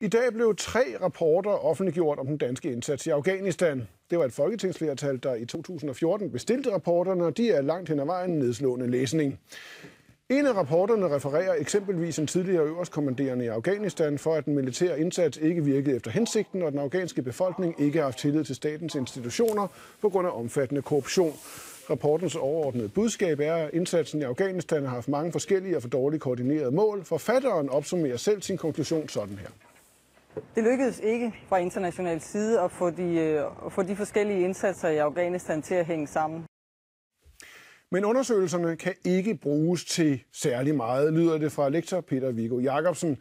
I dag blev tre rapporter offentliggjort om den danske indsats i Afghanistan. Det var et folketingsflertal, der i 2014 bestilte rapporterne, og de er langt hen ad vejen nedslående læsning. En af rapporterne refererer eksempelvis en tidligere øverstkommanderende i Afghanistan for, at den militære indsats ikke virkede efter hensigten, og den afghanske befolkning ikke har haft tillid til statens institutioner på grund af omfattende korruption. Rapportens overordnede budskab er, at indsatsen i Afghanistan har haft mange forskellige og for dårligt koordinerede mål. Forfatteren opsummerer selv sin konklusion sådan her. Det lykkedes ikke fra international side at få de, øh, at få de forskellige indsatser i Afghanistan til at hænge sammen. Men undersøgelserne kan ikke bruges til særlig meget, lyder det fra lektor Peter Viggo Jacobsen.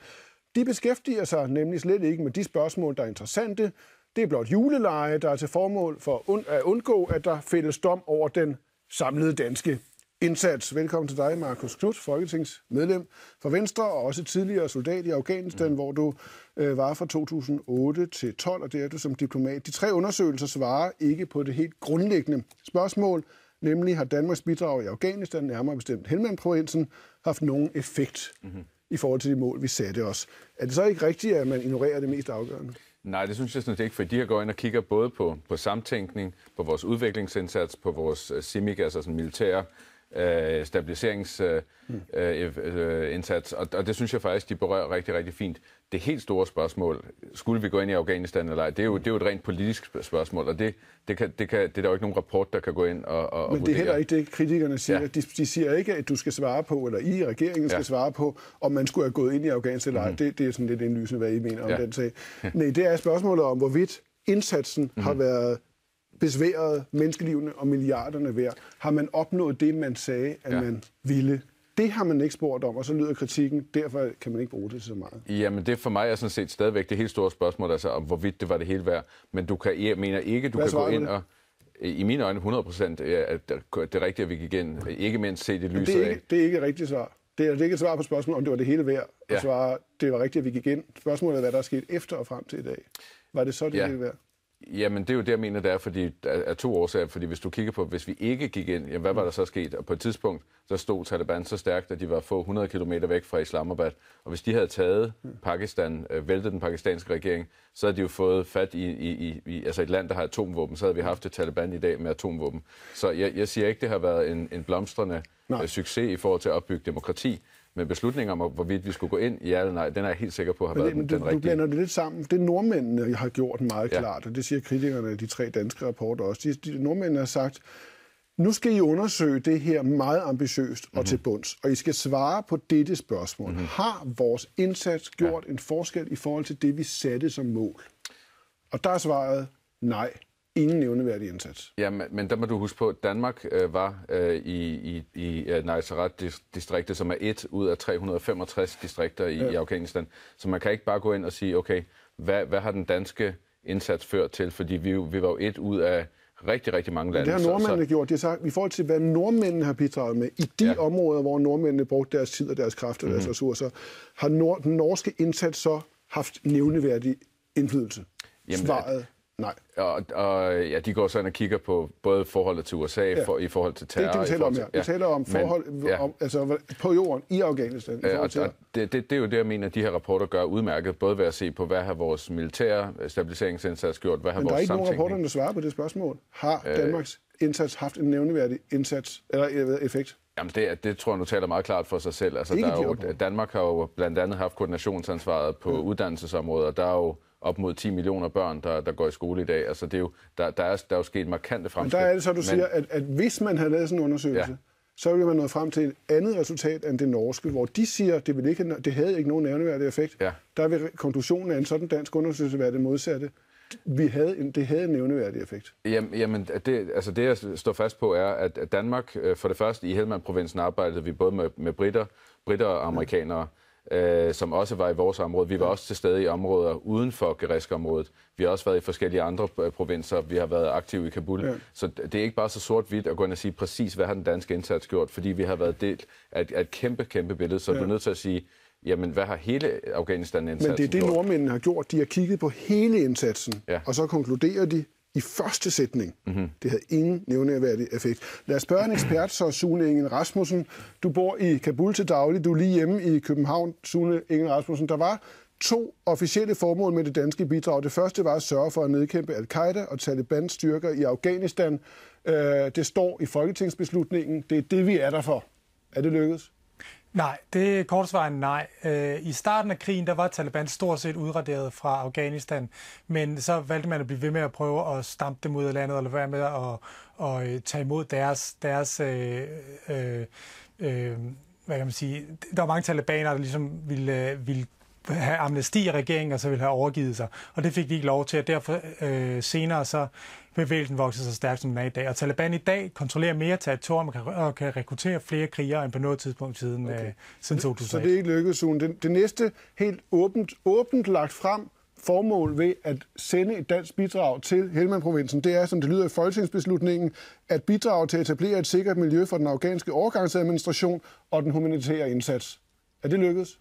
De beskæftiger sig nemlig slet ikke med de spørgsmål, der er interessante. Det er blot juleleje, der er til formål for at undgå, at der fælles dom over den samlede danske indsats. Velkommen til dig, Markus Knudt, folketingsmedlem for Venstre og også tidligere soldat i Afghanistan, mm. hvor du øh, var fra 2008 til 12, og det er du som diplomat. De tre undersøgelser svarer ikke på det helt grundlæggende spørgsmål, nemlig har Danmarks bidrag i Afghanistan, nærmere bestemt Helmand-provinsen, haft nogen effekt mm-hmm. i forhold til de mål, vi satte os. Er det så ikke rigtigt, at man ignorerer det mest afgørende? Nej, det synes jeg sådan ikke, fordi jeg går ind og kigger både på, på samtænkning, på vores udviklingsindsats, på vores CIMIC, altså sådan militære øh, stabiliseringsindsats, øh, øh, og, og det synes jeg faktisk, de berører rigtig, rigtig fint. Det helt store spørgsmål, skulle vi gå ind i Afghanistan eller ej, det er jo, det er jo et rent politisk spørgsmål, og det, det, kan, det, kan, det er der jo ikke nogen rapport, der kan gå ind og, og Men det er heller ikke det, kritikerne siger. Ja. De, de siger ikke, at du skal svare på, eller I regeringen skal ja. svare på, om man skulle have gået ind i Afghanistan eller ej. Mm. Det, det er sådan lidt indlysende, hvad I mener om ja. den sag. Nej, det er spørgsmålet om, hvorvidt indsatsen mm. har været besværet menneskelivene og milliarderne værd. Har man opnået det, man sagde, at ja. man ville? Det har man ikke spurgt om, og så lyder kritikken, derfor kan man ikke bruge det så meget. Jamen det for mig er sådan set stadigvæk det helt store spørgsmål, altså om hvorvidt det var det hele værd. Men du kan, jeg mener ikke, du Hvad kan gå ind og... I mine øjne 100 procent, at det rigtigt, at vi gik ind, ikke mindst set i lyset det er ikke, Det er ikke et rigtigt svar. Det er, det er ikke et svar på spørgsmålet, om det var det hele værd, ja. at svare, det var rigtigt, at vi gik ind. Spørgsmålet er, hvad der er sket efter og frem til i dag. Var det så det ja. hele værd? Jamen, det er jo det, jeg mener, det er fordi, af to årsager. Fordi hvis du kigger på, hvis vi ikke gik ind, jamen, hvad var der så sket? Og på et tidspunkt, så stod Taliban så stærkt, at de var få 100 km væk fra Islamabad. Og hvis de havde taget Pakistan, øh, væltet den pakistanske regering, så havde de jo fået fat i, i, i altså et land, der har atomvåben. Så havde vi haft et Taliban i dag med atomvåben. Så jeg, jeg siger ikke, det har været en, en blomstrende øh, succes i forhold til at opbygge demokrati. Men beslutningen om, hvorvidt vi skulle gå ind, ja eller nej, den er jeg helt sikker på har men været det, den, den rigtige. Du blander det lidt sammen. Det nordmændene har gjort meget ja. klart, og det siger kritikerne af de tre danske rapporter også. De, de nordmændene har sagt, nu skal I undersøge det her meget ambitiøst og mm-hmm. til bunds, og I skal svare på dette spørgsmål. Mm-hmm. Har vores indsats gjort ja. en forskel i forhold til det, vi satte som mål? Og der er svaret nej ingen nævneværdig indsats. Ja, men, men der må du huske på, at Danmark øh, var øh, i, i, i uh, Nazaret-distriktet, som er et ud af 365 distrikter i, ja. i Afghanistan. Så man kan ikke bare gå ind og sige, okay, hvad, hvad har den danske indsats ført til? Fordi vi, vi var jo et ud af rigtig, rigtig mange lande. Det har nordmændene så, gjort. De har sagt, i forhold til, hvad nordmændene har bidraget med, i de ja. områder, hvor nordmændene brugte deres tid og deres kræfter og mm-hmm. deres ressourcer, har nord, den norske indsats så haft nævneværdig indflydelse? Jamen, Svaret Nej. Og, og ja, de går så ind og kigger på både forholdet til USA ja. for, i forhold til terror. Det er det, vi taler om her. Ja. Vi taler om forhold Men, ja. om, altså, på jorden i Afghanistan. Ja, og, og det, det, det er jo det, jeg mener, at de her rapporter gør udmærket. Både ved at se på, hvad har vores militære stabiliseringsindsats gjort, hvad har Men vores der er ikke nogen rapporter, der svarer på det spørgsmål. Har øh, Danmarks indsats haft en nævneværdig indsats, eller effekt? Jamen det, det tror jeg nu taler meget klart for sig selv. Altså, der er jo, Danmark har jo blandt andet haft koordinationsansvaret på ja. uddannelsesområdet, og der er jo op mod 10 millioner børn, der, der går i skole i dag. Altså, det er jo, der, der, er, der er jo sket markante fremskridt. Men der er det så, du men, siger, at, at hvis man havde lavet sådan en undersøgelse, ja. så ville man nå frem til et andet resultat end det norske, hvor de siger, at det, ville ikke, det havde ikke nogen nævneværdig effekt. Ja. Der vil konklusionen af en sådan dansk undersøgelse være det modsatte. Vi havde en, det havde en nævneværdig effekt. Jamen, jamen det, altså det, jeg står fast på, er, at Danmark, øh, for det første i Helmand-provinsen arbejdede vi både med, med britter, britter og amerikanere. Ja øh, som også var i vores område. Vi var også til stede i områder uden for Geresk-området. Vi har også været i forskellige andre øh, provinser. Vi har været aktive i Kabul. Ja. Så det er ikke bare så sort-hvidt at gå ind og sige præcis, hvad har den danske indsats gjort, fordi vi har været delt af et, af et kæmpe, kæmpe billede. Så ja. du er nødt til at sige, jamen hvad har hele Afghanistan indsatsen Men det er det, nordmændene har gjort. De har kigget på hele indsatsen, ja. og så konkluderer de, i første sætning. Mm-hmm. Det havde ingen nævneværdig effekt. Lad os spørge en ekspert, så Sune Ingen Rasmussen. Du bor i Kabul til daglig, du er lige hjemme i København, Sune Ingen Rasmussen. Der var to officielle formål med det danske bidrag. Det første var at sørge for at nedkæmpe al-Qaida og Talibans styrker i Afghanistan. Øh, det står i folketingsbeslutningen. Det er det, vi er der for. Er det lykkedes? Nej, det er kort svar nej. Øh, I starten af krigen, der var Taliban stort set udraderet fra Afghanistan, men så valgte man at blive ved med at prøve at stampe dem ud af landet, eller være med at, at, at tage imod deres, deres øh, øh, øh, hvad kan man sige, der var mange talibanere, der ligesom ville, øh, ville have amnesti af regeringen, og så ville have overgivet sig. Og det fik de ikke lov til, og derfor øh, senere så bevægelsen voksede så stærkt, som den er i dag. Og Taliban i dag kontrollerer mere territorium og kan rekruttere flere krigere end på noget tidspunkt siden, okay. øh, siden 2001. Så det er ikke lykkedes, Det, det næste helt åbent, åbent lagt frem formål ved at sende et dansk bidrag til Helmand-provincen, det er, som det lyder i folketingsbeslutningen, at bidrage til at etablere et sikkert miljø for den afghanske overgangsadministration og den humanitære indsats. Er det lykkedes?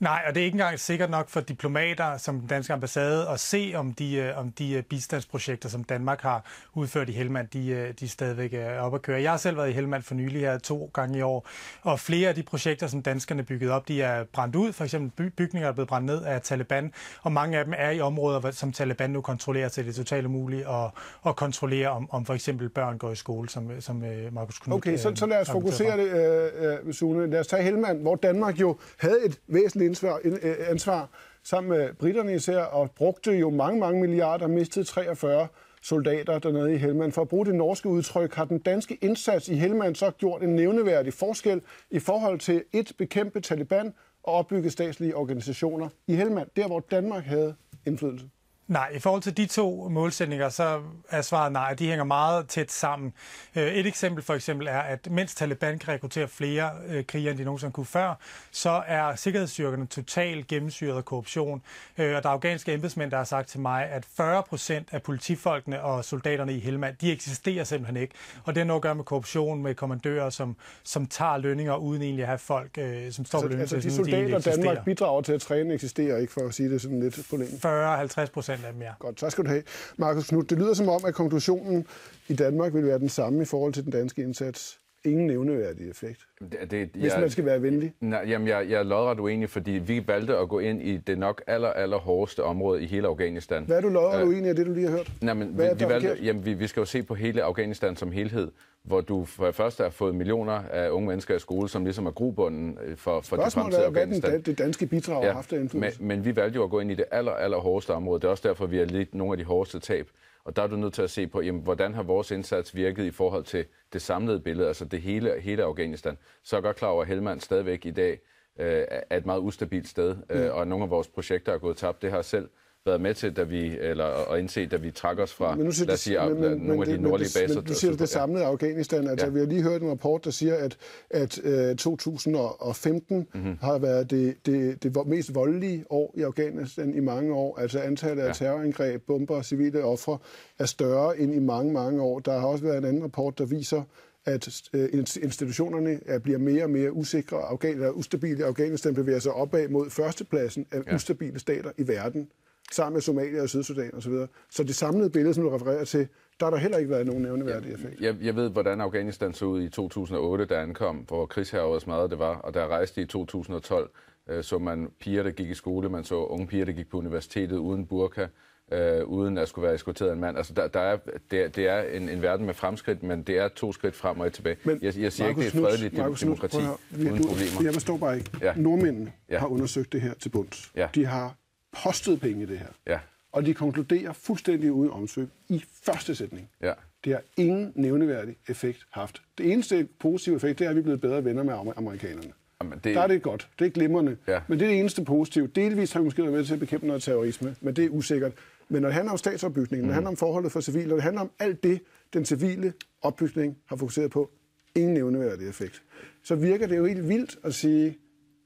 Nej, og det er ikke engang sikkert nok for diplomater som den danske ambassade at se, om de, øh, om de øh, bistandsprojekter, som Danmark har udført i Helmand, de, øh, de stadigvæk er oppe at køre. Jeg har selv været i Helmand for nylig her to gange i år, og flere af de projekter, som danskerne byggede op, de er brændt ud. For eksempel bygninger er blevet brændt ned af Taliban, og mange af dem er i områder, som Taliban nu kontrollerer, så det er totalt umuligt at, at kontrollere, om, om for eksempel børn går i skole, som, som Markus Knud Okay, så, så lad os fokusere det, uh, Sune. Lad os tage Helmand, hvor Danmark jo havde et væsentligt ansvar, øh, ansvar sammen med britterne især, og brugte jo mange, mange milliarder, mistede 43 soldater dernede i Helmand. For at bruge det norske udtryk, har den danske indsats i Helmand så gjort en nævneværdig forskel i forhold til et bekæmpe Taliban og opbygge statslige organisationer i Helmand, der hvor Danmark havde indflydelse. Nej, i forhold til de to målsætninger, så er svaret nej. De hænger meget tæt sammen. Øh, et eksempel for eksempel er, at mens Taliban kan rekruttere flere øh, krigere, end de nogensinde kunne før, så er sikkerhedsstyrkerne totalt gennemsyret af korruption. Øh, og der er afghanske embedsmænd, der har sagt til mig, at 40 procent af politifolkene og soldaterne i Helmand, de eksisterer simpelthen ikke. Og det har noget at gøre med korruption, med kommandører, som, som tager lønninger uden egentlig at have folk, som står på lønninger. Altså de soldater, de Danmark bidrager til at træne, eksisterer ikke, for at sige det sådan lidt polemisk. 40-50 procent blandt andet, ja. Godt, så skal du have. Markus Knudt, det lyder som om, at konklusionen i Danmark vil være den samme i forhold til den danske indsats. Ingen nævneværdig effekt, det, det, hvis jeg, man skal være venlig. Nej, jamen, jeg, jeg er lodret uenig, fordi vi valgte at gå ind i det nok aller, aller hårdeste område i hele Afghanistan. Hvad er du lodret uh, uenig af det, du lige har hørt? Nej, men vi, vi, valgte, jamen, vi, vi skal jo se på hele Afghanistan som helhed, hvor du for det første har fået millioner af unge mennesker i skole, som ligesom er grobunden øh, for, for det fremtidige Afghanistan. Er, hvad det danske bidrag ja, har haft af indflydelse. Men, men vi valgte jo at gå ind i det aller, aller hårdeste område. Det er også derfor, vi har lidt nogle af de hårdeste tab. Og der er du nødt til at se på, jamen, hvordan har vores indsats virket i forhold til det samlede billede, altså det hele, hele Afghanistan. Så er jeg godt klar over, at Helmand stadigvæk i dag øh, er et meget ustabilt sted, øh, mm. og nogle af vores projekter er gået tabt. Det har selv været med til, da vi, eller at indse, da vi trak os fra, men nu lad os sige, men, men, nogle af de nordlige baser. Men du siger det samlede Afghanistan. Altså, ja. vi har lige hørt en rapport, der siger, at, at uh, 2015 mm-hmm. har været det, det, det mest voldelige år i Afghanistan i mange år. Altså antallet af ja. terrorangreb, bomber og civile ofre er større end i mange, mange år. Der har også været en anden rapport, der viser, at øh, institutionerne bliver mere og mere usikre og ustabile. Afghanistan bevæger sig opad mod førstepladsen af ja. ustabile stater i verden sammen med Somalia og Sydsudan osv. Så, så det samlede billede, som du refererer til, der har der heller ikke været nogen nævneværdig effekt. Jeg, jeg ved, hvordan Afghanistan så ud i 2008, da ankom, hvor krigsherret meget det var, og der rejste i 2012, øh, så man piger, der gik i skole, man så unge piger, der gik på universitetet uden burka, øh, uden at skulle være eskorteret af en mand. Altså, der, der er, det, er, det er en, en verden med fremskridt, men det er to skridt frem og et tilbage. Men, jeg, jeg siger Marcus ikke, det er et fredeligt Marcus demokrati Knudsen, uden problemer. Jeg forstår bare ikke. Ja. Nordmændene ja. har undersøgt det her til bunds. Ja. De har postet penge i det her. Ja. Og de konkluderer fuldstændig uden omsøg i første sætning. Ja. Det har ingen nævneværdig effekt haft. Det eneste positive effekt, det er, at vi er blevet bedre venner med amerikanerne. Jamen, det... Der er det godt. Det er glimrende. Ja. Men det er det eneste positive. Delvis har vi måske været med til at bekæmpe noget terrorisme, men det er usikkert. Men når det handler om statsopbygningen, mm. når det mhm. handler om forholdet for civile, når det handler om alt det, den civile opbygning har fokuseret på, ingen nævneværdig effekt, så virker det jo helt vildt at sige,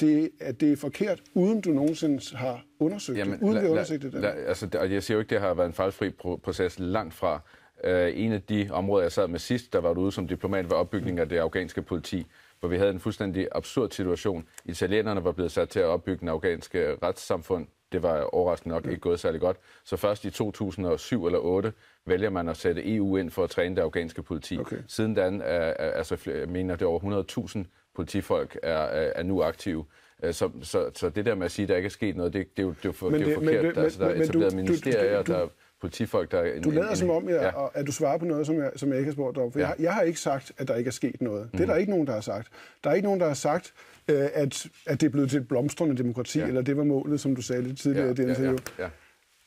det, at det er forkert, uden du nogensinde har undersøgt Jamen, det, uden la, vi undersøgt det. La, altså, og jeg siger jo ikke, det har været en fejlfri proces langt fra. Uh, en af de områder, jeg sad med sidst, der var ude som diplomat, var opbygning af det afghanske politi, hvor vi havde en fuldstændig absurd situation. Italienerne var blevet sat til at opbygge en afghanske retssamfund. Det var overraskende nok ikke gået særlig godt. Så først i 2007 eller 8 vælger man at sætte EU ind for at træne det afghanske politi. Okay. Siden den, er, altså, jeg mener, det er over 100.000 politifolk er, er nu aktive. Øh, Så, så, så det der med at sige, at der ikke er sket noget, det, det, er, jo, det er for, Men det, er jo det- men forkert. det- altså, der er men- men du- etableret du- du- ministerier, du- der er politifolk, der er... En, Du lader en- som om, jeg, ja. at du svarer på noget, som jeg, som jeg ikke har spurgt dig om. For Ja. jeg, jeg har ikke sagt, at der ikke er sket noget. Det er der ikke nogen, der har sagt. Der er ikke nogen, der har sagt, øh, at, at det er blevet til et blomstrende demokrati, Ja. eller det var målet, som du sagde lidt tidligere ja, i det interview. ja, ja.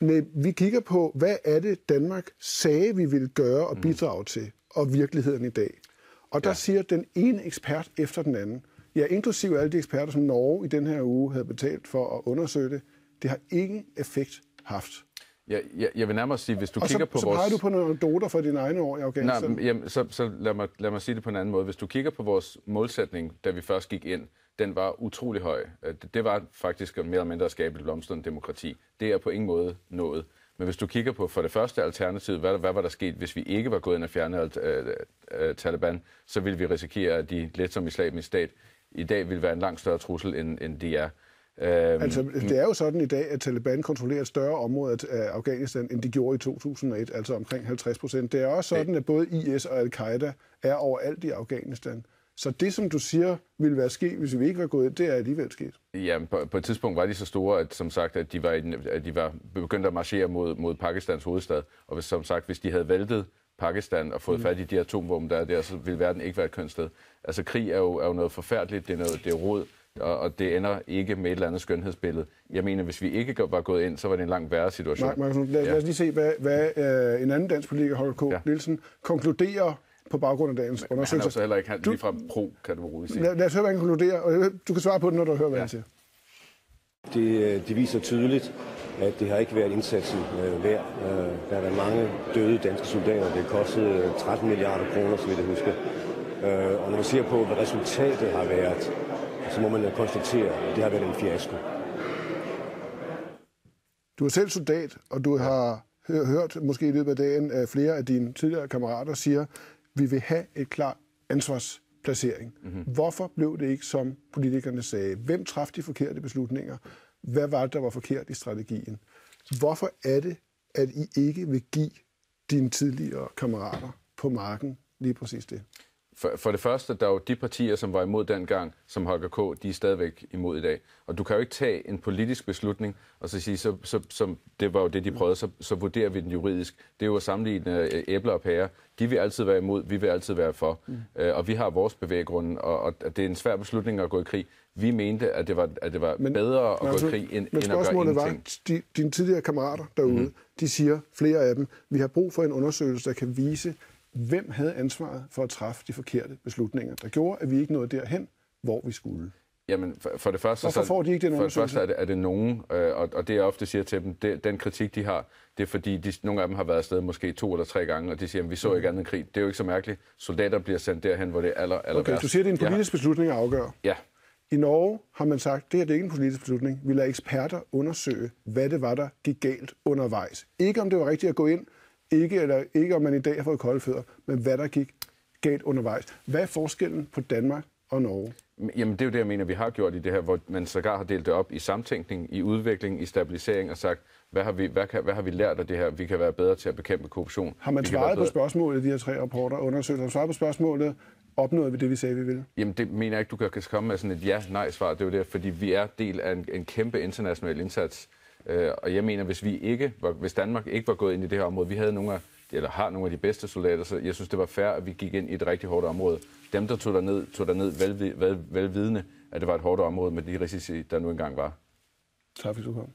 Nej, vi kigger på, hvad er det, Danmark sagde, vi ville gøre Mm. og bidrage til, og virkeligheden i dag. Og der Ja. siger den ene ekspert efter den anden, ja, inklusive alle de eksperter, som Norge i den her uge havde betalt for at undersøge det, det har ingen effekt haft. Jeg, jeg, jeg vil nærmere sige, hvis du Og kigger så, på så vores... peger du på nogle anekdoter fra dine egne år i Nej, Afghanistan. men, jamen, så, så lad, mig, lad mig sige det på en anden måde. Hvis du kigger på vores målsætning, da vi først gik ind, den var utrolig høj. Øh, Det, det var faktisk mere eller mindre at skabe et blomstrende demokrati. Det er på ingen måde nået. Men hvis du kigger på for det første alternativ, hvad, hvad var der sket, hvis vi ikke var gået ind og fjernet øh, øh, Taliban, så ville vi risikere, at de lidt som islamisk stat i dag ville være en langt større trussel, end, end de er. Øhm, Altså, det er jo sådan i dag, at Taliban kontrollerer et større område af Afghanistan, end de gjorde i 2001, altså omkring 50 procent. Det er også sådan, at både IS og Al-Qaida er overalt i Afghanistan. Så det, som du siger, ville være sket, hvis vi ikke var gået ind, det er alligevel sket. Ja, på, på et tidspunkt var de så store, at som sagt, at de var, at de var begyndt at marchere mod, mod Pakistans hovedstad. Og hvis, som sagt, hvis de havde væltet Pakistan og fået fat i de atomvåben, der er der, så ville verden ikke være et kønt sted. Altså krig er jo, er jo noget forfærdeligt, det er, noget, det er rod, og, og det ender ikke med et eller andet skønhedsbillede. Jeg mener, hvis vi ikke var gået ind, så var det en langt værre situation. Nej, Markus, lad, Ja. lad os lige se, hvad, hvad øh, en anden dansk politiker, Holger K. Ja. Nielsen, konkluderer på baggrund af dagens Men han er jo undersøgelse. så heller ikke han, Du- fra pro, kan du roligt sige. Lad, lad os høre, hvad han konkluderer, og du kan svare på det, når du hører, hvad Ja. han siger. Det, øh, det viser tydeligt, at det har ikke været indsatsen øh, værd. Øh, der har været mange døde danske soldater. Det kostede øh, 13 milliarder kroner, så vidt jeg husker. Øh, og når man ser på, hvad resultatet har været, så må man jo konstatere, at det har været en fiasko. Du er selv soldat, og du har hø- hørt måske i løbet af dagen, at flere af dine tidligere kammerater siger, vi vil have et klar ansvarsplacering. Mm-hmm. Hvorfor blev det ikke, som politikerne sagde? Hvem traf de forkerte beslutninger? Hvad var det, der var forkert i strategien? Hvorfor er det, at I ikke vil give dine tidligere kammerater på marken lige præcis det? For, for det første, der er jo de partier, som var imod dengang, som Holger K., de er stadigvæk imod i dag. Og du kan jo ikke tage en politisk beslutning og så sige, så, så, som det var jo det, de prøvede, så, så vurderer vi den juridisk. Det er jo at sammenligne øh, æbler og pærer. De vil altid være imod, vi vil altid være for. Mm. Øh, og vi har vores bevæggrunde, og, og det er en svær beslutning at gå i krig. Vi mente, at det var, at det var men, bedre at gå i krig, end, men end at gøre ingenting. var, de, dine tidligere kammerater derude, mm-hmm. de siger, flere af dem, vi har brug for en undersøgelse, der kan vise, hvem havde ansvaret for at træffe de forkerte beslutninger, der gjorde, at vi ikke nåede derhen, hvor vi skulle. Jamen, for, for det første, Hvorfor så, får de ikke den For det første er det, er det nogen, øh, og, og det jeg ofte siger til dem, det, den kritik, de har, det er fordi, de, nogle af dem har været afsted måske to eller tre gange, og de siger, at vi så ikke andet end krig. Det er jo ikke så mærkeligt. Soldater bliver sendt derhen, hvor det er aller, aller Okay, værst. du siger, det er en politisk beslutning at afgøre. Ja, I Norge har man sagt, det her det er ikke en politisk beslutning. Vi lader eksperter undersøge, hvad det var, der gik galt undervejs. Ikke om det var rigtigt at gå ind, ikke, eller, ikke om man i dag har fået kolde fødder, men hvad der gik galt undervejs. Hvad er forskellen på Danmark og Norge? Jamen, det er jo det, jeg mener, vi har gjort i det her, hvor man sågar har delt det op i samtænkning, i udvikling, i stabilisering og sagt, hvad har vi, hvad kan, hvad har vi lært af det her? Vi kan være bedre til at bekæmpe korruption. Har man Vi svaret på spørgsmålet i de her tre rapporter og undersøgelser? Har man svaret på spørgsmålet, opnåede vi det, vi sagde, vi ville? Jamen, det mener jeg ikke, du kan kan komme med sådan et ja-nej-svar. Det er jo det, fordi vi er del af en, en kæmpe international indsats. Øh, og jeg mener, hvis vi ikke var, hvis Danmark ikke var gået ind i det her område, vi havde nogle af, eller har nogle af de bedste soldater, så jeg synes, det var fair, at vi gik ind i et rigtig hårdt område. Dem, der tog derned, tog derned vel, vel, velvidende, at det var et hårdt område med de risici, der nu engang var. Tak fordi du kom.